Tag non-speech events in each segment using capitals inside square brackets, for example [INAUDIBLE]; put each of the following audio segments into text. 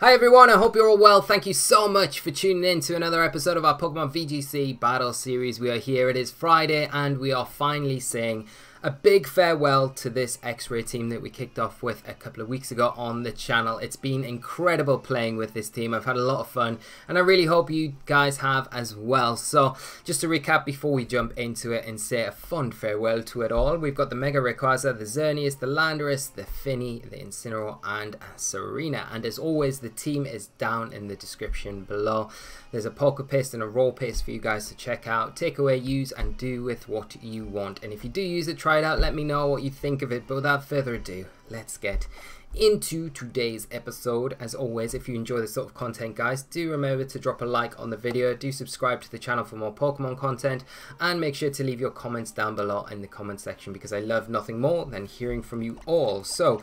Hi everyone, I hope you're all well. Thank you so much for tuning in to another episode of our Pokemon VGC Battle Series. We are here, it is Friday, and we are finally saying a big farewell to this X-Ray team that we kicked off with a couple of weeks ago on the channel. It's been incredible playing with this team. I've had a lot of fun and I really hope you guys have as well. So just to recap before we jump into it and say a fond farewell to it all, we've got the Mega Rayquaza, the Xerneas, the Landorus, the Fini, the Incineroar and Tsareena. And as always, the team is down in the description below. There's a Pokepaste and a raw paste for you guys to check out. Take away, use, and do with what you want. And if you do use it, try it out. Let me know what you think of it. But without further ado, let's get into today's episode. As always, if you enjoy this sort of content, guys, do remember to drop a like on the video. Do subscribe to the channel for more Pokemon content. And make sure to leave your comments down below in the comment section because I love nothing more than hearing from you all. So,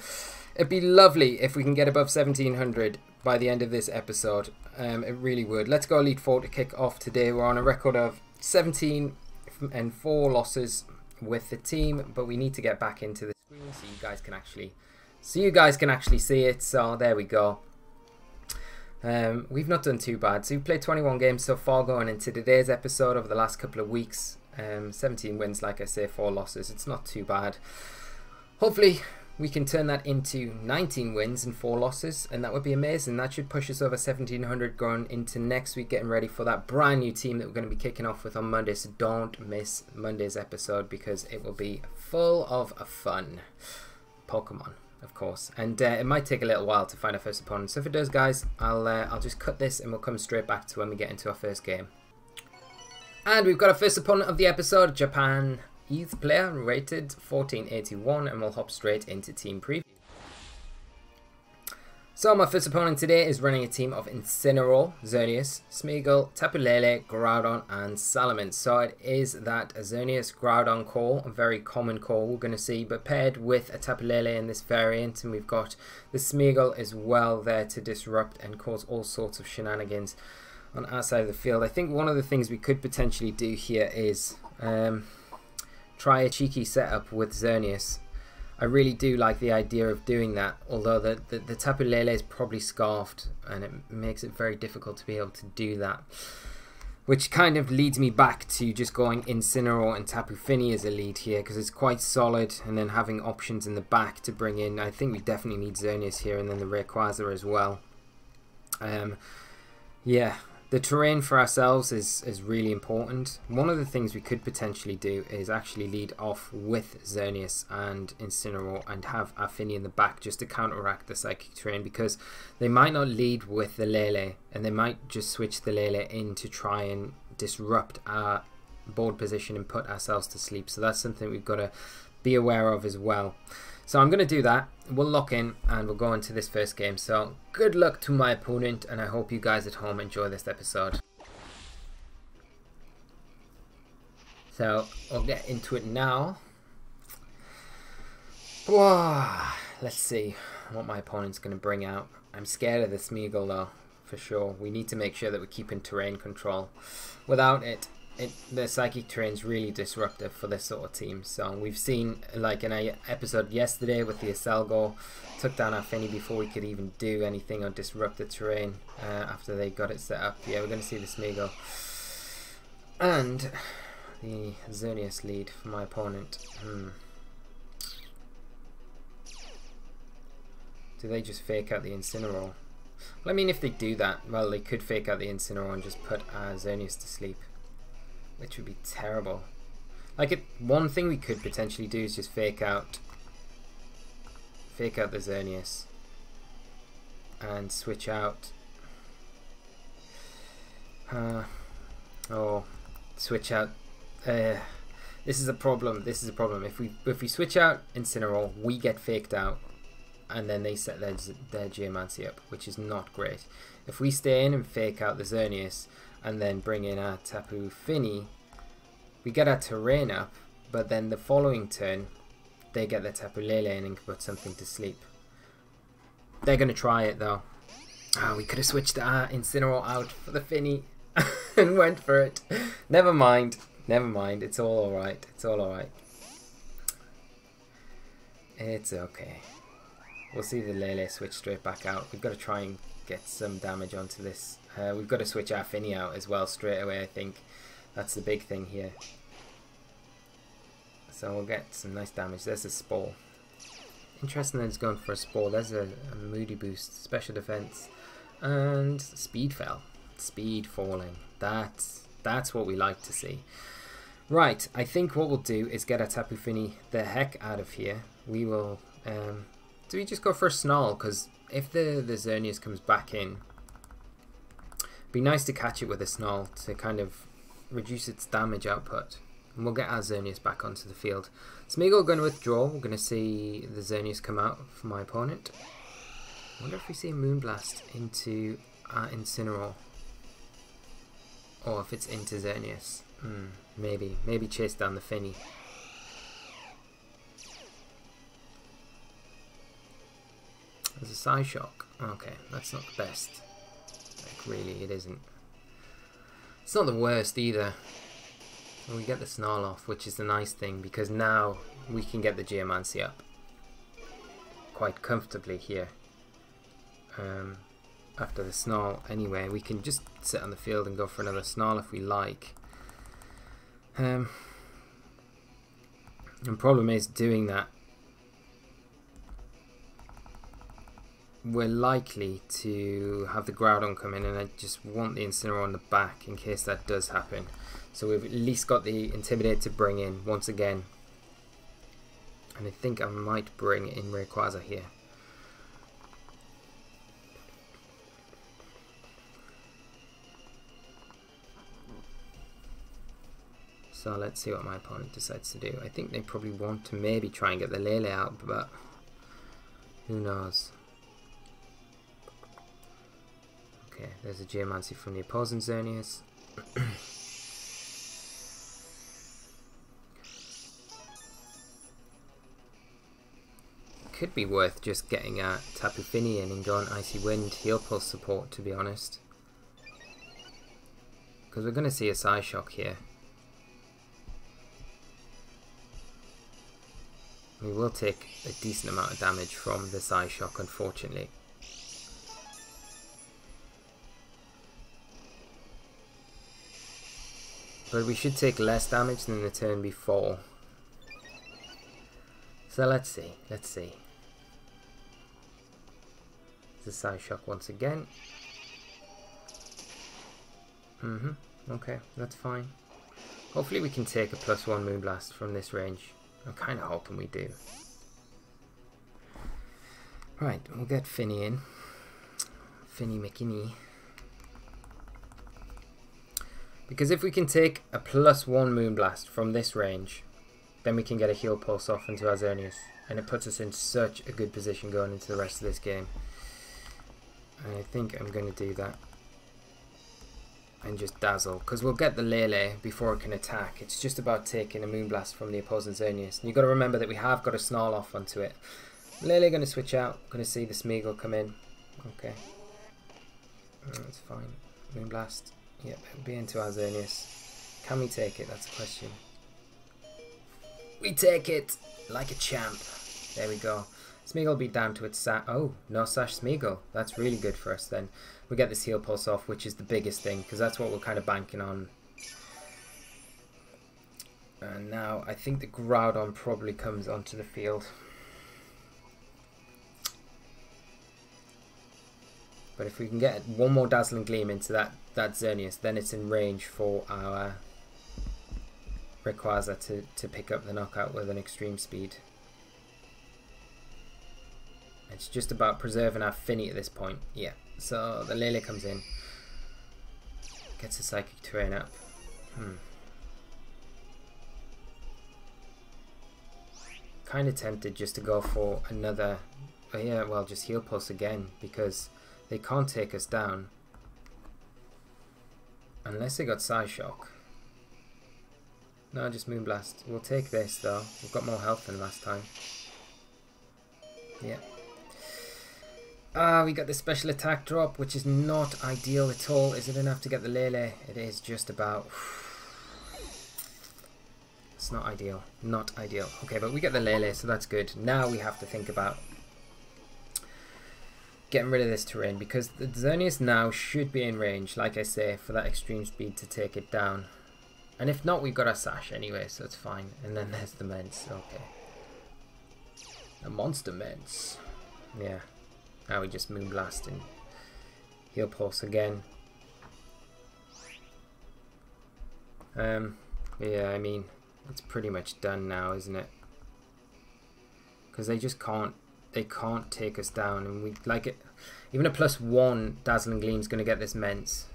it'd be lovely if we can get above 1700 by the end of this episode. Um, it really would. Let's go Elite Four to kick off today. We're on a record of 17 and 4 losses with the team, but we need to get back into the screen so you guys can actually so you guys can actually see it. So there we go. Um, we've not done too bad. So we've played 21 games so far going into today's episode over the last couple of weeks. Um, 17 wins, like I say, 4 losses. It's not too bad. Hopefully we can turn that into 19 wins and 4 losses and that would be amazing. That should push us over 1700 going into next week getting ready for that brand new team that we're going to be kicking off with on Monday. So don't miss Monday's episode because it will be full of fun. Pokemon of course. And uh, it might take a little while to find our first opponent. So if it does guys I'll, uh, I'll just cut this and we'll come straight back to when we get into our first game. And we've got our first opponent of the episode Japan He's player rated 1481 and we'll hop straight into team preview. So my first opponent today is running a team of Incineroar, Xerneas, Smeargle, Tapu Lele, Groudon and Salamence. So it is that Xerneas Groudon call, a very common call we're going to see, but paired with a Tapu Lele in this variant and we've got the Smeargle as well there to disrupt and cause all sorts of shenanigans on our side of the field. I think one of the things we could potentially do here is... Um, try a cheeky setup with Xerneas. I really do like the idea of doing that, although the, the, the Tapu Lele is probably scarfed and it makes it very difficult to be able to do that. Which kind of leads me back to just going Incineroar and Tapu Fini as a lead here because it's quite solid and then having options in the back to bring in. I think we definitely need Xerneas here and then the Rayquaza as well. Um, yeah, the terrain for ourselves is, is really important. One of the things we could potentially do is actually lead off with Xerneas and Incineroar and have a Fini in the back just to counteract the Psychic terrain because they might not lead with the Lele and they might just switch the Lele in to try and disrupt our board position and put ourselves to sleep. So that's something we've got to be aware of as well. So I'm going to do that. We'll lock in and we'll go into this first game. So good luck to my opponent and I hope you guys at home enjoy this episode. So we'll get into it now. Whoa, let's see what my opponent's going to bring out. I'm scared of the Smeargle though, for sure. We need to make sure that we're keeping terrain control. Without it, it, the psychic terrain's really disruptive for this sort of team. So we've seen like in a episode yesterday with the Aselgo took down our Fini before we could even do anything or disrupt the terrain uh, after they got it set up. Yeah, we're going to see the Smeargle. And the Xerneas lead for my opponent. Hmm. Do they just fake out the Incineroar? Well, I mean, if they do that, well, they could fake out the Incineroar and just put uh, Xerneas to sleep which would be terrible. Like, it, one thing we could potentially do is just fake out, fake out the Xerneas, and switch out, uh, or switch out. Uh, this is a problem. This is a problem. If we if we switch out Incineroar, we get faked out, and then they set their their Geomancy up, which is not great. If we stay in and fake out the Xerneas, and then bring in our Tapu Fini, we get our terrain up, but then the following turn, they get their Tapu Lele and can put something to sleep. They're going to try it though. Oh, we could have switched our Incineroar out for the Fini [LAUGHS] and went for it. Never mind. Never mind. It's all alright. It's all alright. It's okay. We'll see the Lele switch straight back out. We've got to try and get some damage onto this. Uh, we've got to switch our Fini out as well straight away, I think. That's the big thing here. So we'll get some nice damage. There's a Spore. Interesting that it's going for a Spore. There's a, a Moody Boost, Special Defense, and Speed fell. Speed falling. That's, that's what we like to see. Right, I think what we'll do is get a Tapu Fini the heck out of here. We will... Um, do we just go for a Snarl? Because if the, the Xerneas comes back in, be nice to catch it with a Snarl to kind of reduce its damage output. And we'll get our Xerneas back onto the field. Smeargle going to withdraw. We're going to see the Xerneas come out for my opponent. I wonder if we see a Moonblast into our Incineroar. Or if it's into Xerneas. Hmm, maybe. Maybe chase down the Fini. There's a Psyshock. Okay, that's not the best. Like, really, it isn't. It's not the worst either. we get the Snarl off, which is the nice thing, because now we can get the Geomancy up quite comfortably here. Um, after the Snarl anyway, we can just sit on the field and go for another Snarl if we like. Um, the problem is doing that we're likely to have the Groudon come in and I just want the Incineroar on the back in case that does happen. So we've at least got the Intimidate to bring in once again. And I think I might bring in Rayquaza here. So let's see what my opponent decides to do. I think they probably want to maybe try and get the Lele out, but who knows. Okay, there's a Geomancy from the opposing Xerneas. Could be worth just getting a Tapu Fini in and going Icy Wind, Heal Pulse support to be honest. Because we're going to see a Psyshock here. We will take a decent amount of damage from the Psyshock unfortunately. But we should take less damage than the turn before. So let's see, let's see. The Psyshock once again. Mm-hmm, okay, that's fine. Hopefully we can take a plus one Moonblast from this range. I'm kind of hoping we do. Right, we'll get Fini in. Finny McKinney. Because if we can take a plus one Moonblast from this range, then we can get a heal pulse off into our And it puts us in such a good position going into the rest of this game. And I think I'm going to do that. And just dazzle. Because we'll get the Lele before it can attack. It's just about taking a Moonblast from the opposing Xerneas. And you've got to remember that we have got a Snarl off onto it. Lele going to switch out. Going to see the Smeargle come in. Okay. That's fine. Moonblast. Yep, it'll be into Can we take it? That's a question. We take it like a champ. There we go. Smeargle will be down to its sash. Oh, no sash Smeargle. That's really good for us then. We get this heal pulse off, which is the biggest thing, because that's what we're kind of banking on. And now I think the Groudon probably comes onto the field. But if we can get one more Dazzling Gleam into that, that Xerneas, then it's in range for our Rayquaza to, to pick up the knockout with an extreme speed. It's just about preserving our Fini at this point. Yeah, so the Lele comes in. Gets the Psychic Terrain up. Hmm. Kind of tempted just to go for another... Oh yeah, well, just Heal Pulse again, because they can't take us down. Unless they got Psyshock. No, just Moonblast. We'll take this though. We've got more health than last time. Yeah. Ah, we got the special attack drop, which is not ideal at all. Is it enough to get the Lele? It is just about. [SIGHS] It's not ideal. Not ideal. Okay, but we get the Lele, so that's good. Now we have to think about getting rid of this terrain because the Xerneas now should be in range, like I say, for that extreme speed to take it down. And if not, we've got our sash anyway, so it's fine. And then there's the Mence, okay. A monster Mence. Yeah. Now we just Moonblast and Heal Pulse again. Um, yeah, I mean, it's pretty much done now, isn't it? Because they just can't, they can't take us down, and we like it. Even a plus one Dazzling Gleam is going to get this Mence.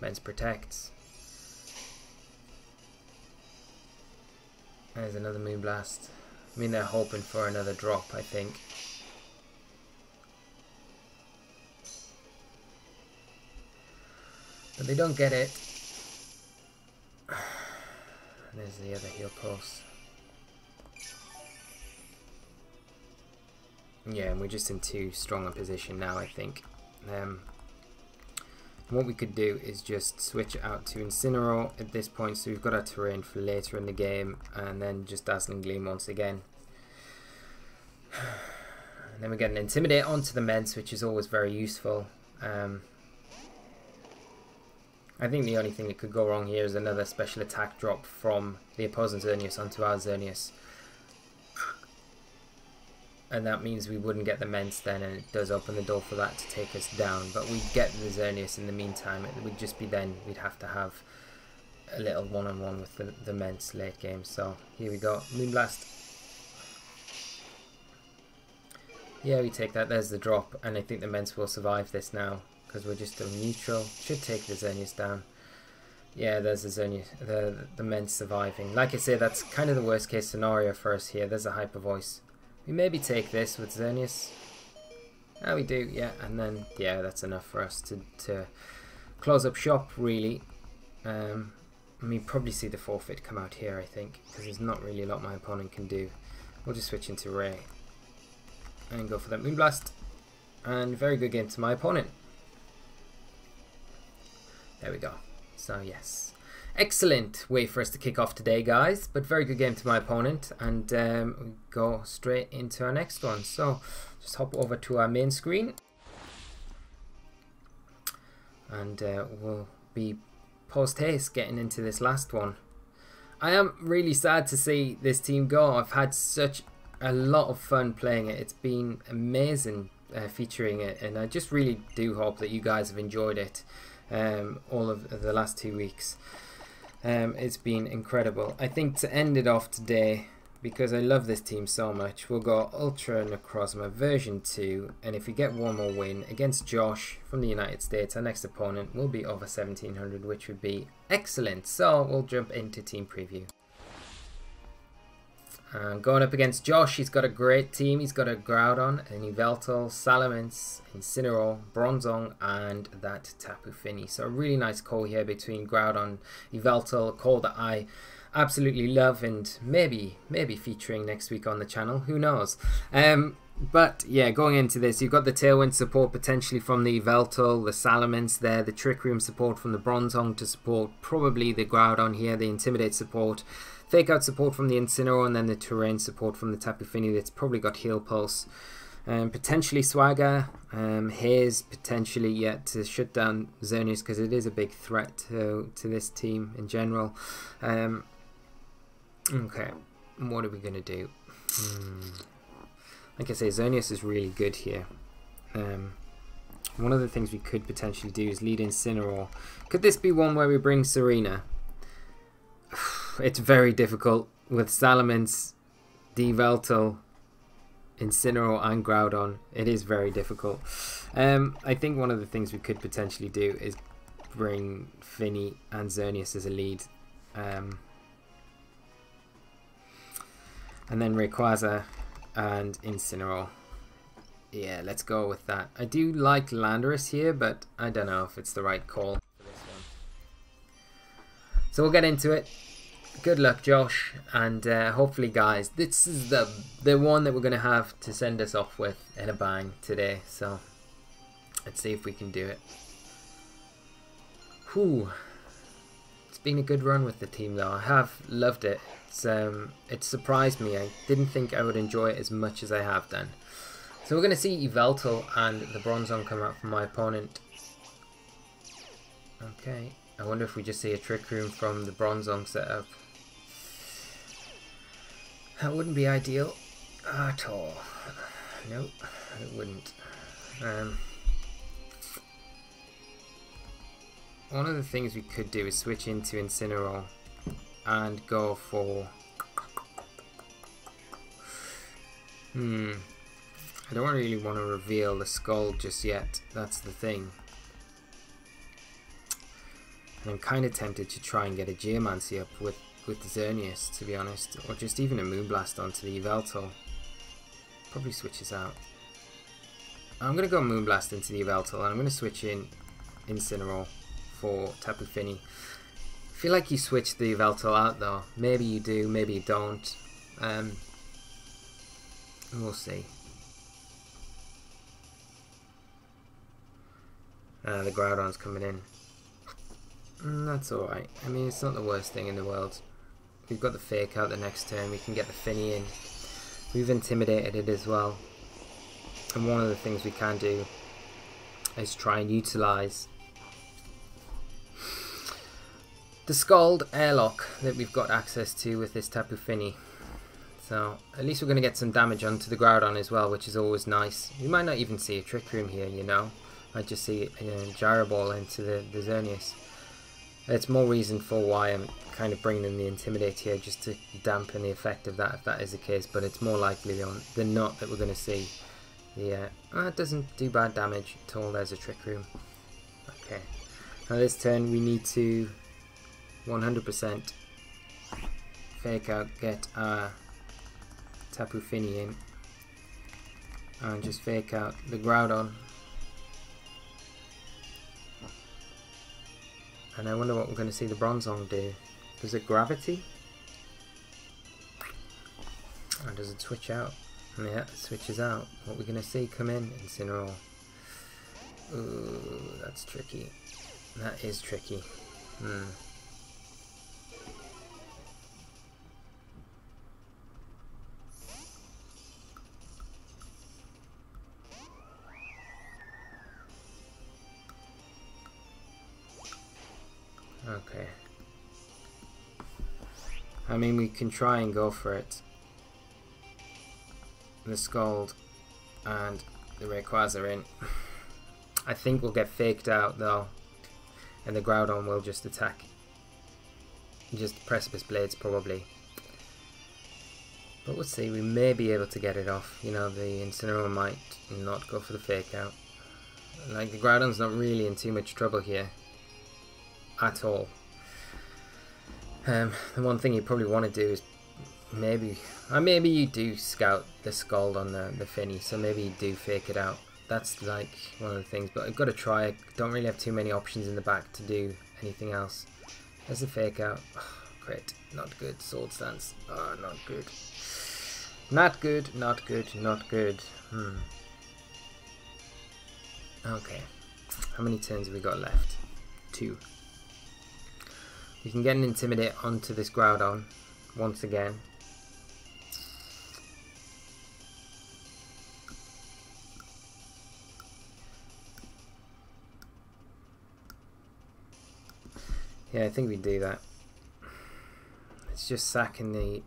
Mence protects. There's another Moonblast. I mean, they're hoping for another drop, I think. But they don't get it. [SIGHS] There's the other heal pulse. Yeah, and we're just in too strong a position now, I think. Um, what we could do is just switch out to Incineroar at this point, so we've got our terrain for later in the game, and then just Dazzling Gleam once again. And [SIGHS] then we get an Intimidate onto the Mence, which is always very useful. Um, I think the only thing that could go wrong here is another special attack drop from the opposing Xerneas onto our Xerneas. And that means we wouldn't get the Mence then, and it does open the door for that to take us down. But we'd get the Xerneas in the meantime. It would just be then we'd have to have a little one-on-one -on -one with the, the Mence late game. So here we go. Moonblast. Yeah, we take that. There's the drop, and I think the Mence will survive this now because we're just still neutral. Should take the Xerneas down. Yeah, there's the Xerneas, the, the Mence surviving. Like I say, that's kind of the worst case scenario for us here. There's a Hyper Voice. We maybe take this with Xerneas. Ah, we do, yeah. And then, yeah, that's enough for us to, to close up shop, really. Um, I mean, probably see the forfeit come out here, I think, because there's not really a lot my opponent can do. We'll just switch into Ray and go for that Moonblast. And very good game to my opponent. There we go. So yes. Excellent way for us to kick off today, guys. But very good game to my opponent. And um, we go straight into our next one. So just hop over to our main screen. And uh, we'll be post-haste getting into this last one. I am really sad to see this team go. I've had such a lot of fun playing it. It's been amazing uh, featuring it. And I just really do hope that you guys have enjoyed it um, all of the last two weeks. Um, it's been incredible. I think to end it off today, because I love this team so much, we'll go Ultra Necrozma version 2, and if we get one more win against Josh from the United States, our next opponent will be over 1700, which would be excellent. So we'll jump into team preview. Uh, going up against Josh, he's got a great team. He's got a Groudon, an Yveltal, Salamence, Incineroar, Bronzong, and that Tapu Fini. So a really nice call here between Groudon, Yveltal, a call that I absolutely love and maybe maybe featuring next week on the channel. Who knows? Um, but yeah, going into this, you've got the Tailwind support potentially from the Yveltal, the Salamence there, the Trick Room support from the Bronzong to support probably the Groudon here, the Intimidate support. Fake out support from the Incineroar and then the terrain support from the Tapu Fini that's probably got Heal Pulse. Um, potentially Swagger, um, potentially yet to shut down Xerneas because it is a big threat to, to this team in general. Um, okay, what are we going to do? Hmm. Like I say, Xerneas is really good here. Um, one of the things we could potentially do is lead Incineroar. Could this be one where we bring Tsareena? [SIGHS] it's very difficult with Salamence, Yveltal, Incineroar and Groudon. It is very difficult. Um, I think one of the things we could potentially do is bring Fini and Xerneas as a lead. Um, and then Rayquaza and Incineroar. Yeah, let's go with that. I do like Landorus here, but I don't know if it's the right call. So we'll get into it good luck, Josh, and uh, hopefully, guys, this is the the one that we're going to have to send us off with in a bang today. So let's see if we can do it. Whew. It's been a good run with the team, though. I have loved it. It's um, it surprised me. I didn't think I would enjoy it as much as I have done. So we're going to see Yveltal and the Bronzong come out from my opponent. Okay, I wonder if we just see a Trick Room from the Bronzong setup. That wouldn't be ideal at all. Nope, it wouldn't. Um, one of the things we could do is switch into Incineroar and go for... Hmm. I don't really want to reveal the skull just yet. That's the thing. And I'm kind of tempted to try and get a Geomancy up with, with the Xerneas, to be honest. Or just even a Moonblast onto the Yveltal. Probably switches out. I'm going to go Moonblast into the Yveltal, and I'm going to switch in Incineroar for Tapu Fini. I feel like you switch the Yveltal out though. Maybe you do, maybe you don't. Um, we'll see. Uh, the Groudon's coming in. Mm, that's alright. I mean, it's not the worst thing in the world. We've got the Fake out the next turn. We can get the Fini in. We've intimidated it as well. And one of the things we can do is try and utilise the Scald airlock that we've got access to with this Tapu Fini. So at least we're going to get some damage onto the Groudon as well, which is always nice. We might not even see a Trick Room here, you know. I just see a Gyro Ball into the, the Xerneas. It's more reason for why I'm kind of bringing in the Intimidate here, just to dampen the effect of that if that is the case, but it's more likely on than not that we're going to see the... Uh, it doesn't do bad damage at all, there's a Trick Room. Okay. Now this turn we need to 100% fake out, get our Tapu Fini in, and just fake out the Groudon And I wonder what we're going to see the Bronzong do. Does it gravity? Or does it switch out? Yeah, it switches out. What we're going to see come in? Incineroar. Ooh, that's tricky. That is tricky. Hmm. Okay. I mean, we can try and go for it. The Scald and the Rayquaza are in. [LAUGHS] I think we'll get faked out though. And the Groudon will just attack. Just Precipice Blades probably. But we'll see, we may be able to get it off. You know, the Incineroar might not go for the fake out. Like, the Groudon's not really in too much trouble here at all. Um, the one thing you probably want to do is maybe, or maybe you do scout the Scald on the, the Fini, so maybe you do fake it out. That's like one of the things, but I've got to try. I don't really have too many options in the back to do anything else. There's the fake out. Oh, great, not good. Swords Dance. Oh, not good. Not good, not good, not good. Hmm. Okay. How many turns have we got left? Two. You can get an Intimidate onto this Groudon once again. Yeah, I think we do that. It's just sacking the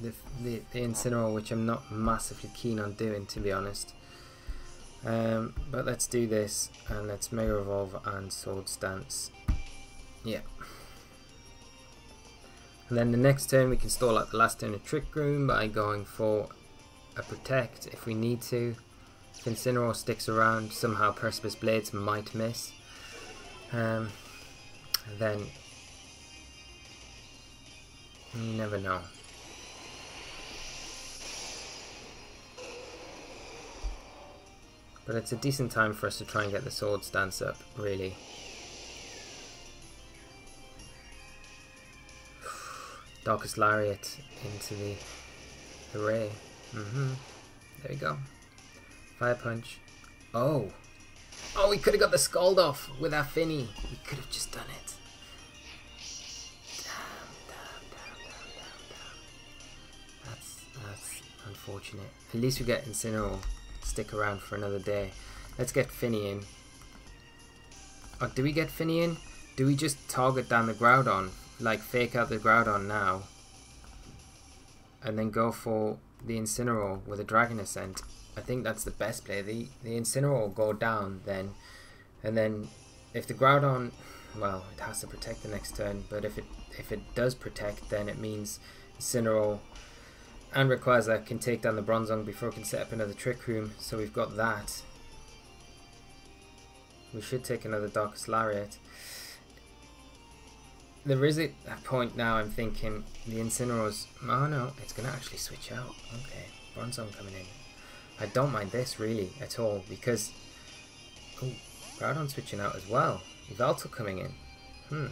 the, the, the Incineroar, which I'm not massively keen on doing, to be honest. Um, but let's do this, and let's Mega Evolve and Swords Dance. Yeah. And then the next turn we can stall out the last turn of Trick Room by going for a Protect if we need to. If Incineroar sticks around, somehow Precipice Blades might miss. Um, then you never know. But it's a decent time for us to try and get the Swords Dance up, really. Darkest Lariat into the, the ray. Mm-hmm. There you go. Fire Punch. Oh! Oh, we could have got the Scald off with our Fini. We could have just done it. Damn, damn, damn. That's, that's unfortunate. At least we get Incineroar stick around for another day. Let's get Fini in. Oh, do we get Fini in? Do we just target down the Groudon? Like fake out the Groudon now? And then go for the Incineroar with a Dragon Ascent? I think that's the best play. The, the Incineroar will go down then. And then if the Groudon... Well, it has to protect the next turn. But if it if it does protect, then it means Incineroar and Rayquaza can take down the Bronzong before it can set up another Trick Room. So we've got that. We should take another Darkest Lariat. There is a point now I'm thinking the Incineroar's... Oh no, it's going to actually switch out. Okay, Bronzong coming in. I don't mind this really at all because... Oh, Groudon switching out as well. Yveltal coming in. Hmm.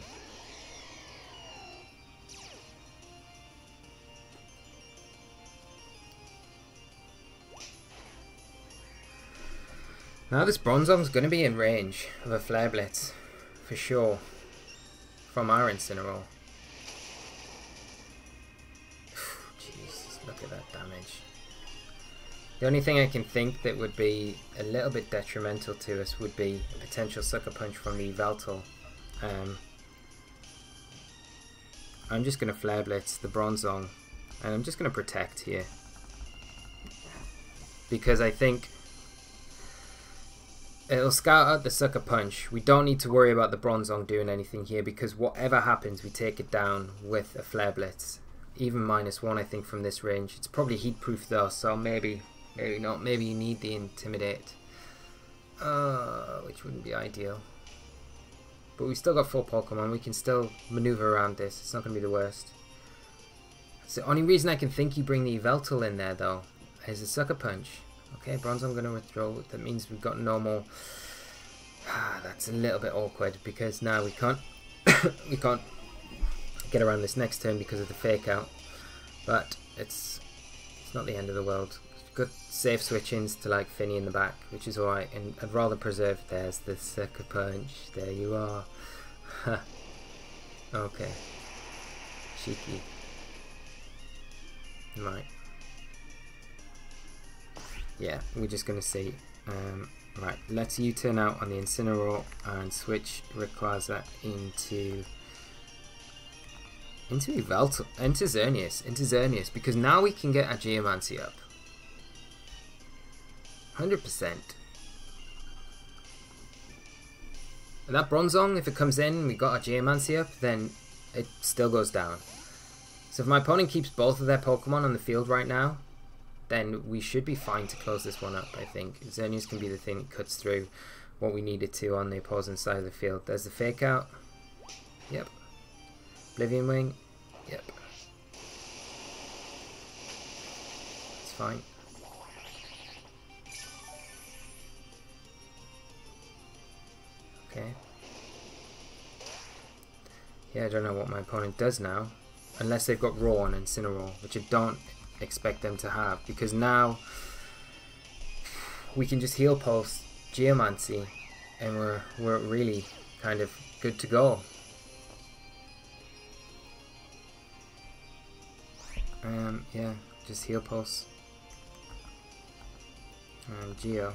Now this Bronzong's going to be in range of a Flare Blitz, for sure, from our Incineroar. [SIGHS] Jesus, look at that damage. The only thing I can think that would be a little bit detrimental to us would be a potential Sucker Punch from the Yveltal. Um, I'm just going to Flare Blitz the Bronzong, and I'm just going to Protect here. Because I think It'll scout out the Sucker Punch. We don't need to worry about the Bronzong doing anything here because whatever happens, we take it down with a Flare Blitz. Even minus one, I think, from this range. It's probably heat proof though, so maybe, maybe not. Maybe you need the Intimidate, uh, which wouldn't be ideal. But we still got four Pokemon. We can still maneuver around this. It's not going to be the worst. It's the only reason I can think you bring the Yveltal in there, though, is a Sucker Punch. Okay, bronze I'm going to withdraw. That means we've got normal. Ah, that's a little bit awkward because now we can't [COUGHS] we can't get around this next turn because of the fake out. But it's it's not the end of the world. Good safe switch-ins to like Fini in the back, which is alright, and I'd rather preserve there's the sucker punch. There you are. [LAUGHS] okay. Cheeky. Right yeah, we're just going to see. Um, right, let's U-turn out on the Incineroar and switch Rayquaza into into Yveltal, into Xerneas, into Xerneas, because now we can get our Geomancy up. 100%. And that Bronzong, if it comes in we got our Geomancy up, then it still goes down. So if my opponent keeps both of their Pokemon on the field right now, then we should be fine to close this one up, I think. Xerneas can be the thing that cuts through what we needed to on the opposing side of the field. There's the fake out. Yep. Oblivion Wing. Yep. It's fine. Okay. Yeah, I don't know what my opponent does now. Unless they've got Roar and Incineroar, which I don't expect them to have because now we can just heal pulse geomancy and we're we're really kind of good to go. Um yeah just heal pulse. Um, geo.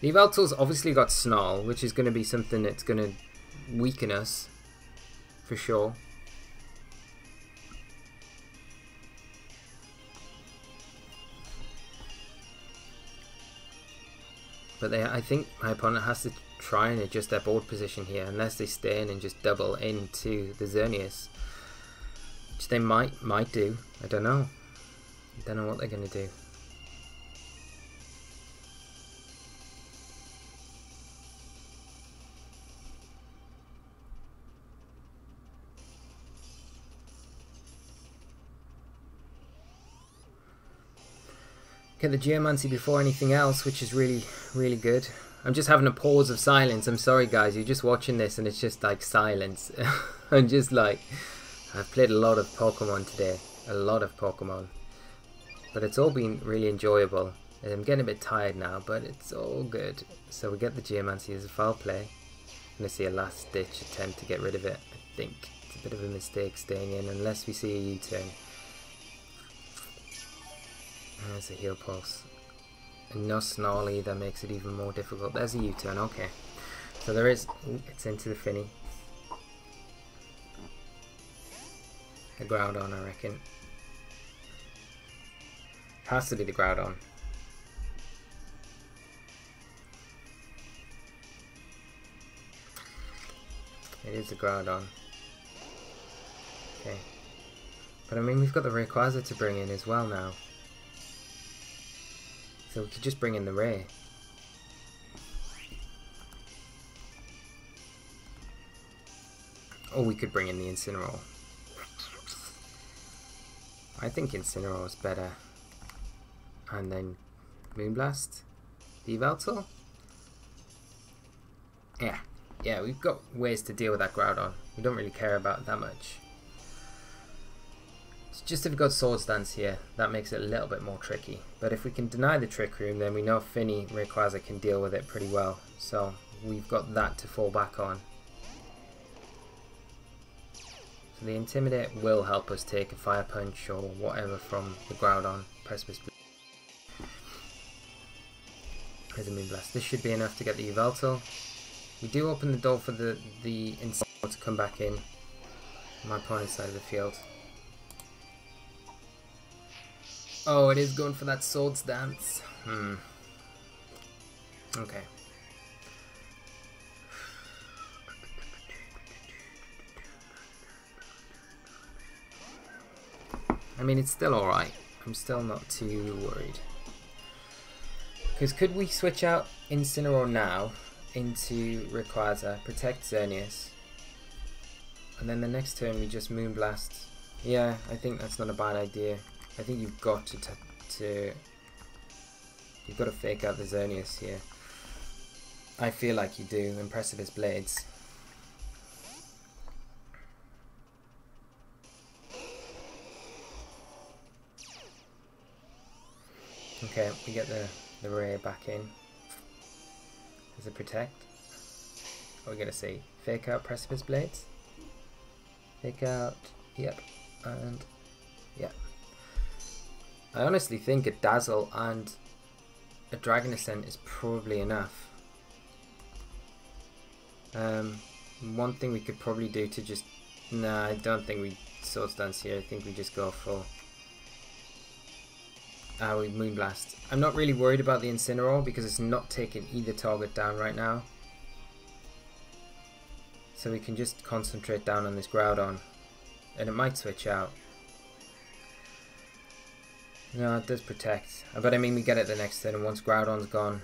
The Yveltal's obviously got snarl which is going to be something that's going to weaken us for sure But they, I think my opponent has to try and adjust their board position here, unless they stay in and just double into the Xerneas. Which they might might do. I don't know. I don't know what they're going to do. The Geomancy before anything else, which is really, really good. I'm just having a pause of silence. I'm sorry, guys. You're just watching this and it's just like silence. [LAUGHS] I'm just like, I've played a lot of Pokemon today. A lot of Pokemon. But it's all been really enjoyable. And I'm getting a bit tired now, but it's all good. So we get the Geomancy as a foul play. I'm going to see a last ditch attempt to get rid of it. I think it's a bit of a mistake staying in unless we see a U-turn. Oh, There's a heal pulse. And no Snarly, that makes it even more difficult. There's a U-turn, okay. So there is... It's into the Fini. A Groudon, I reckon. Has to be the Groudon. It is the Groudon. Okay. But I mean, we've got the Rayquaza to bring in as well now. So we could just bring in the Ray. Or we could bring in the Incineroar. I think Incineroar is better. And then Moonblast? The Yveltal? Yeah. Yeah, we've got ways to deal with that Groudon. We don't really care about that much. It's just if we've got Swords Dance here, that makes it a little bit more tricky. But if we can deny the Trick Room, then we know Fini Rayquaza can deal with it pretty well. So we've got that to fall back on. So the Intimidate will help us take a Fire Punch or whatever from the Groudon Precipice There's a Moonblast. This should be enough to get the Yveltal. We do open the door for the, the Incineroar to come back in. My opponent's side of the field. Oh, it is going for that Swords Dance. Hmm. Okay. I mean, it's still alright. I'm still not too worried. Because could we switch out Incineroar now into Rayquaza, protect Xerneas, and then the next turn we just Moonblast? Yeah, I think that's not a bad idea. I think you've got to, to you've got to fake out the Xerneas here. I feel like you do. Precipice Blades. Okay, we get the, the ray back in. Does it protect? What are we going to see? Fake out Precipice Blades? Fake out, yep, and yep. I honestly think a Dazzle and a Dragon Ascent is probably enough. Um, one thing we could probably do to just... Nah, I don't think we Swords Dance here. I think we just go for uh, we Moonblast. I'm not really worried about the Incineroar because it's not taking either target down right now. So we can just concentrate down on this Groudon. And it might switch out. No, it does protect. But I mean, we get it the next turn, and once Groudon's gone,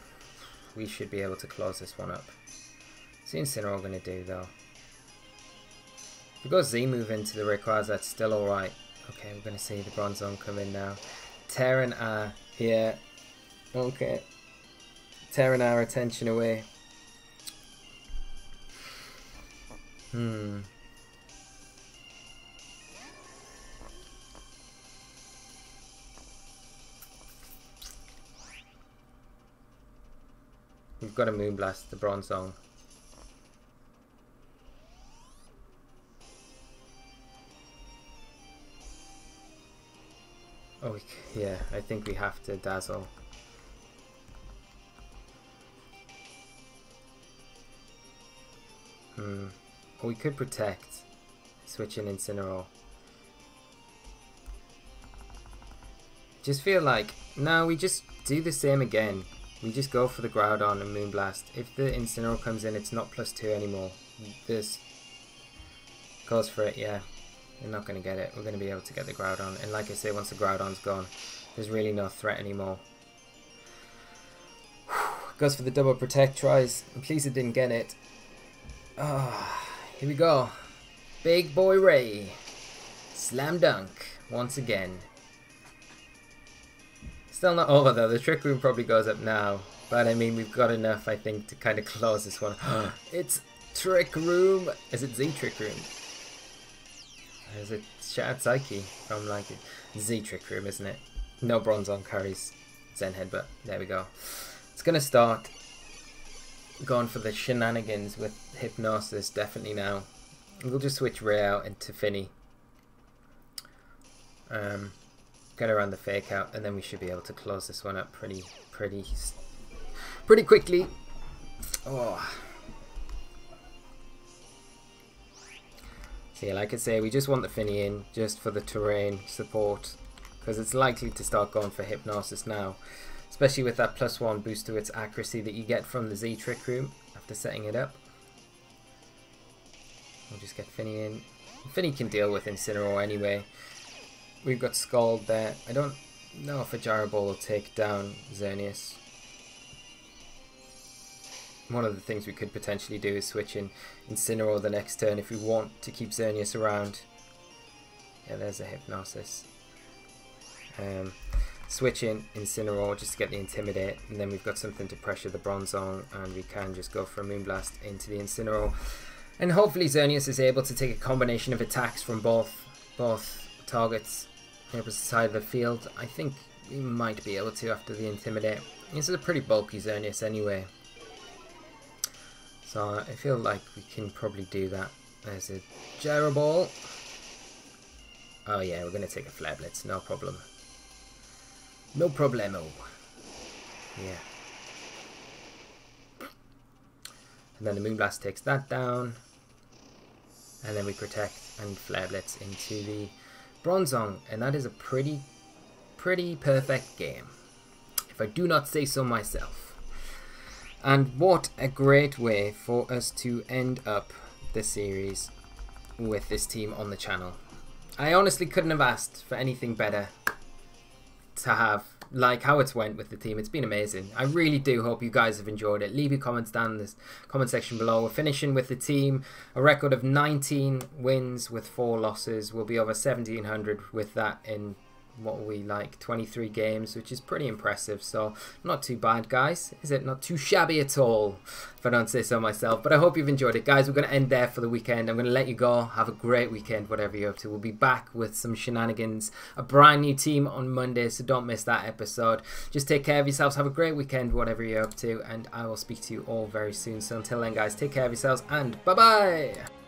we should be able to close this one up. The Incineroar going to do, though? If we go Z-move into the Rayquaza, that's still alright. Okay, we're going to see the Bronzong come in now tearing our here. Okay. Tearing our attention away. Hmm. We've got a Moonblast, the Bronzong. Oh, yeah, I think we have to dazzle. Hmm. We could protect. Switch in Incineroar. Just feel like, no, we just do the same again. We just go for the Groudon and Moonblast. If the Incineroar comes in, it's not plus two anymore. This goes for it, yeah. We're not going to get it. We're going to be able to get the Groudon. And like I say, once the Groudon's gone, there's really no threat anymore. [SIGHS] Goes for the double protect, tries. I'm pleased it didn't get it. Ah, oh, here we go. Big boy Ray. Slam dunk once again. Still not over though. The trick room probably goes up now. But I mean, we've got enough, I think, to kind of close this one. [GASPS] it's trick room. Is it Z trick room? Is it Shattered Psyche from like Z Trick Room, isn't it? No Bronzong carries Zen Headbutt. There we go. It's to start going for the shenanigans with Hypnosis, definitely now. We'll just switch Ray out into Fini. Um, get around the fake out, and then we should be able to close this one up pretty, pretty pretty, quickly. Oh. So yeah, like I say, we just want the Fini in just for the terrain support because it's likely to start going for Hypnosis now, especially with that plus one boost to its accuracy that you get from the Z Trick Room after setting it up. We'll just get Finian. Fini can deal with Incineroar anyway. We've got Scald there. I don't know if a Gyro Ball will take down Xerneas. One of the things we could potentially do is switch in Incineroar the next turn if we want to keep Xerneas around. Yeah, there's a Hypnosis. Um, switch in Incineroar just to get the Intimidate, and then we've got something to pressure the Bronzong, and we can just go for a Moonblast into the Incineroar. And hopefully Xerneas is able to take a combination of attacks from both both targets opposite side of the field. I think we might be able to after the Intimidate. This is a pretty bulky Xerneas anyway. So I feel like we can probably do that. There's a Gyro Ball. Oh yeah, we're going to take a Flare Blitz, no problem. No problemo. Yeah. And then the Moonblast takes that down. And then we protect and Flare Blitz into the Bronzong. And that is a pretty, pretty perfect game. If I do not say so myself. And what a great way for us to end up the series with this team on the channel. I honestly couldn't have asked for anything better to have like how it's went with the team. It's been amazing. I really do hope you guys have enjoyed it. Leave your comments down in the comment section below. We're finishing with the team a record of 19 wins with four losses. We'll be over 1700 with that in what we like. 23 games which is pretty impressive. So not too bad guys. Is it not too shabby at all? If I don't say so myself. But I hope you've enjoyed it. Guys we're going to end there for the weekend. I'm going to let you go. Have a great weekend whatever you're up to. We'll be back with some shenanigans. A brand new team on Monday so don't miss that episode. Just take care of yourselves. Have a great weekend whatever you're up to. And I will speak to you all very soon. So until then guys take care of yourselves and bye bye